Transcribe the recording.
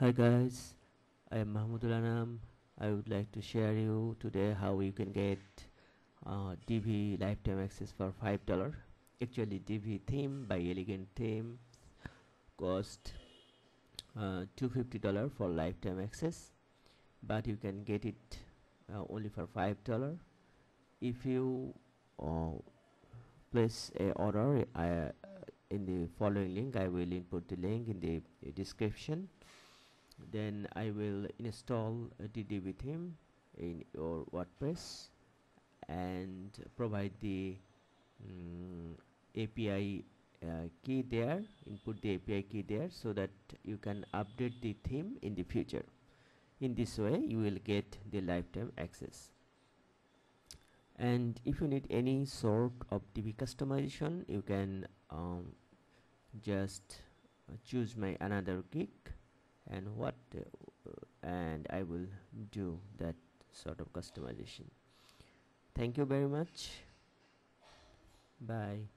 Hi guys, I am Mahmudul Anam. I would like to share you today how you can get uh, Divi lifetime access for five dollar. Actually, Divi theme by Elegant Theme cost uh, two fifty dollar for lifetime access, but you can get it uh, only for five dollar. If you uh, place a order, I, in the following link, I will input the link in the description then I will install Divi with him in your WordPress and provide the mm, API uh, key there input the API key there so that you can update the theme in the future. In this way you will get the lifetime access. And if you need any sort of Divi customization you can um, just uh, choose my another gig and what uh, and I will do that sort of customization. Thank you very much. Bye